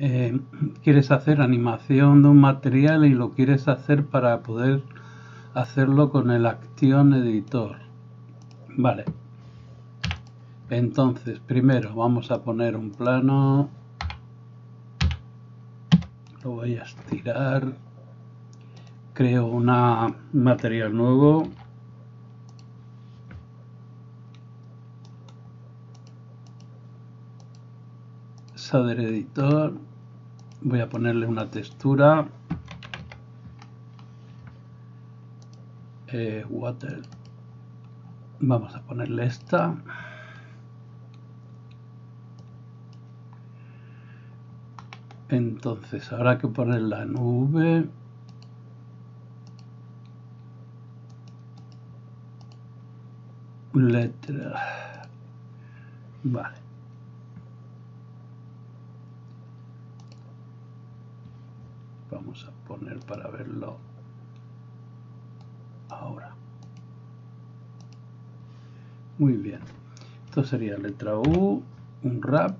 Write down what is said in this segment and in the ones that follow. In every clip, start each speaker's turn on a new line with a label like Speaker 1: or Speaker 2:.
Speaker 1: eh, quieres hacer animación de un material y lo quieres hacer para poder hacerlo con el Action Editor. Vale. Entonces, primero vamos a poner un plano. Lo voy a estirar. Creo un material nuevo. Shader Editor. Voy a ponerle una textura. Eh, water. Vamos a ponerle esta. Entonces habrá que ponerla en V. Letra. Vale. Vamos a poner para verlo ahora. Muy bien. Esto sería letra U, un rap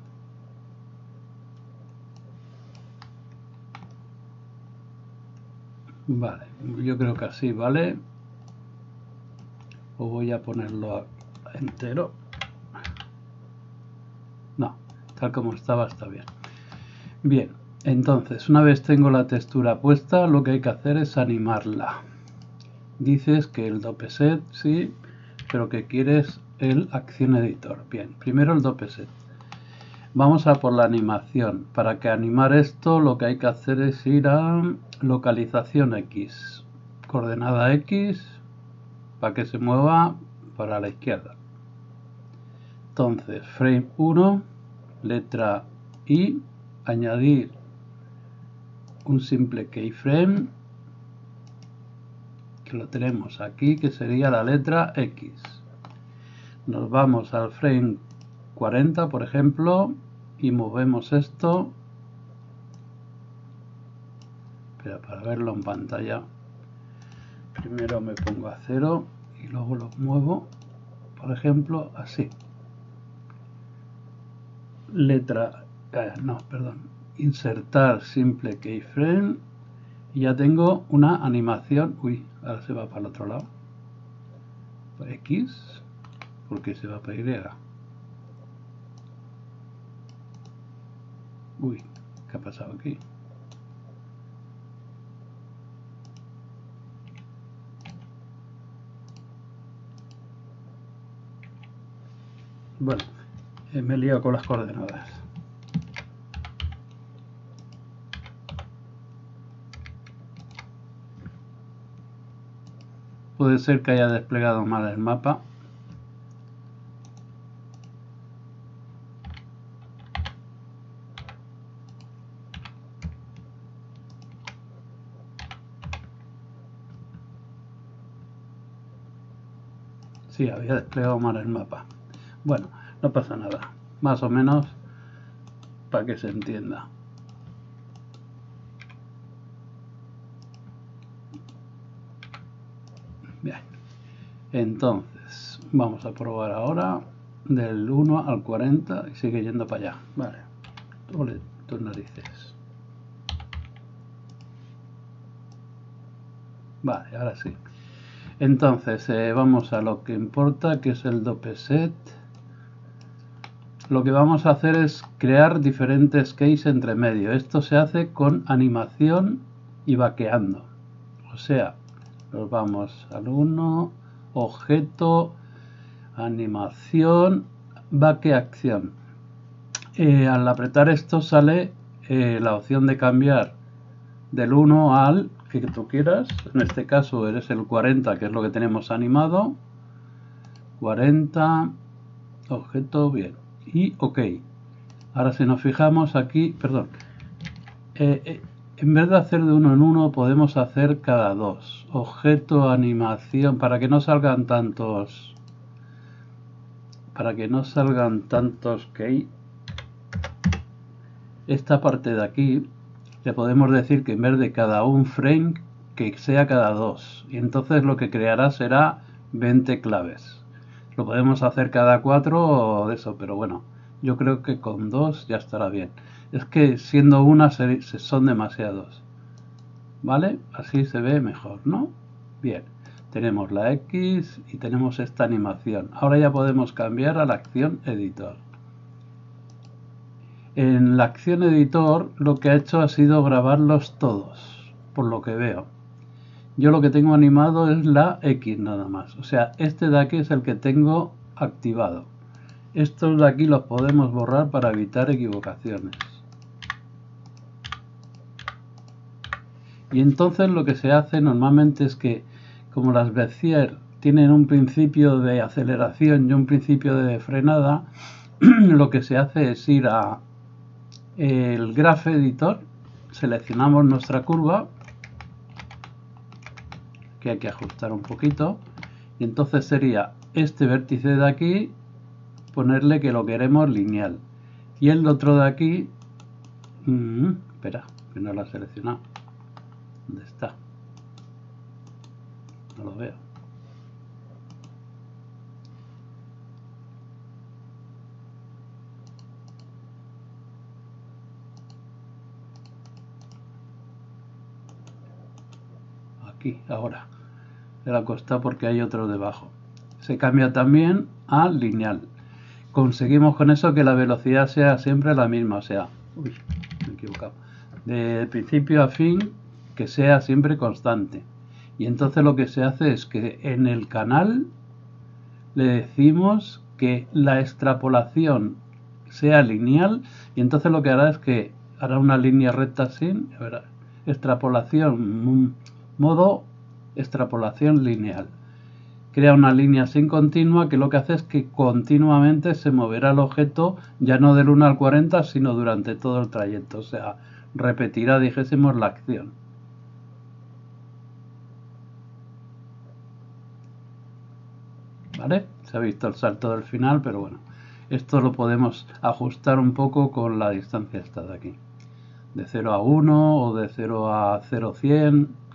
Speaker 1: Vale, yo creo que así, ¿vale? O voy a ponerlo entero. No, tal como estaba está bien. Bien, entonces, una vez tengo la textura puesta, lo que hay que hacer es animarla. Dices que el dopeset, sí, pero que quieres el acción editor. Bien, primero el dopeset. Vamos a por la animación. Para que animar esto, lo que hay que hacer es ir a localización X, coordenada X, para que se mueva para la izquierda. Entonces, frame 1, letra I, añadir un simple keyframe, que lo tenemos aquí, que sería la letra X. Nos vamos al frame 40, por ejemplo, y movemos esto. Para verlo en pantalla. Primero me pongo a cero y luego lo muevo por ejemplo así. Letra eh, no perdón insertar simple keyframe y ya tengo una animación uy ahora se va para el otro lado X porque se va para Y uy ¿qué ha pasado aquí? Bueno, eh, me he liado con las coordenadas. Puede ser que haya desplegado mal el mapa. Sí, había desplegado mal el mapa. Bueno, no pasa nada. Más o menos para que se entienda. Bien. Entonces, vamos a probar ahora del 1 al 40 y sigue yendo para allá. Vale. Ole, tus narices. Vale, ahora sí. Entonces, eh, vamos a lo que importa, que es el dope set lo que vamos a hacer es crear diferentes keys entre medio. Esto se hace con animación y vaqueando. O sea, nos vamos al 1, objeto, animación, vaqueacción. Eh, al apretar esto sale eh, la opción de cambiar del 1 al que tú quieras. En este caso eres el 40, que es lo que tenemos animado. 40, objeto, bien y OK. Ahora si nos fijamos aquí, perdón, eh, eh, en vez de hacer de uno en uno podemos hacer cada dos. Objeto, animación, para que no salgan tantos, para que no salgan tantos key. Esta parte de aquí le podemos decir que en vez de cada un frame que sea cada dos y entonces lo que creará será 20 claves lo podemos hacer cada cuatro o de eso, pero bueno, yo creo que con dos ya estará bien. es que siendo una son demasiados. ¿Vale? Así se ve mejor, ¿no? Bien, tenemos la X y tenemos esta animación. Ahora ya podemos cambiar a la acción editor. En la acción editor lo que ha hecho ha sido grabarlos todos, por lo que veo. Yo lo que tengo animado es la X nada más. O sea, este de aquí es el que tengo activado. Estos de aquí los podemos borrar para evitar equivocaciones. Y entonces lo que se hace normalmente es que, como las Bezier tienen un principio de aceleración y un principio de frenada, lo que se hace es ir a el Graph Editor, seleccionamos nuestra curva, que hay que ajustar un poquito, y entonces sería este vértice de aquí, ponerle que lo queremos lineal, y el otro de aquí, mm, espera, que no lo ha seleccionado, ¿dónde está? No lo veo. aquí, ahora. Le la costa porque hay otro debajo. Se cambia también a lineal. Conseguimos con eso que la velocidad sea siempre la misma, o sea, uy, me he equivocado. De principio a fin, que sea siempre constante. Y entonces lo que se hace es que en el canal le decimos que la extrapolación sea lineal y entonces lo que hará es que hará una línea recta sin extrapolación modo extrapolación lineal. Crea una línea sin continua que lo que hace es que continuamente se moverá el objeto ya no del 1 al 40 sino durante todo el trayecto, o sea, repetirá, dijésemos, la acción. ¿Vale? Se ha visto el salto del final, pero bueno, esto lo podemos ajustar un poco con la distancia esta de aquí. De 0 a 1 o de 0 a 0 100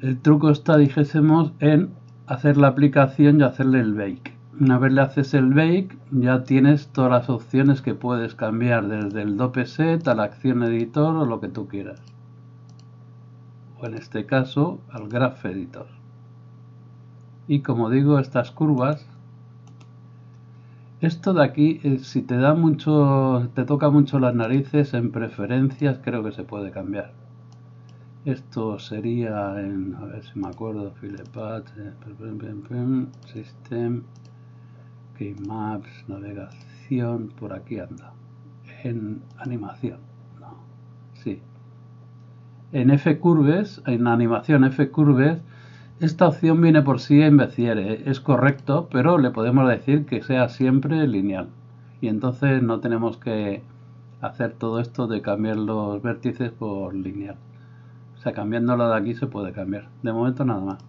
Speaker 1: el truco está, dijésemos, en hacer la aplicación y hacerle el bake. Una vez le haces el bake, ya tienes todas las opciones que puedes cambiar, desde el dope set a la acción editor o lo que tú quieras. O en este caso, al graph editor. Y como digo, estas curvas, esto de aquí, eh, si te da mucho, te toca mucho las narices, en preferencias creo que se puede cambiar. Esto sería en, a ver si me acuerdo, Filepat, eh, System, Maps, navegación, por aquí anda. En animación, no, sí. En F-Curves, en animación F-Curves, esta opción viene por sí en Bezier, eh, es correcto, pero le podemos decir que sea siempre lineal. Y entonces no tenemos que hacer todo esto de cambiar los vértices por lineal. O sea, cambiándolo de aquí se puede cambiar. De momento nada más.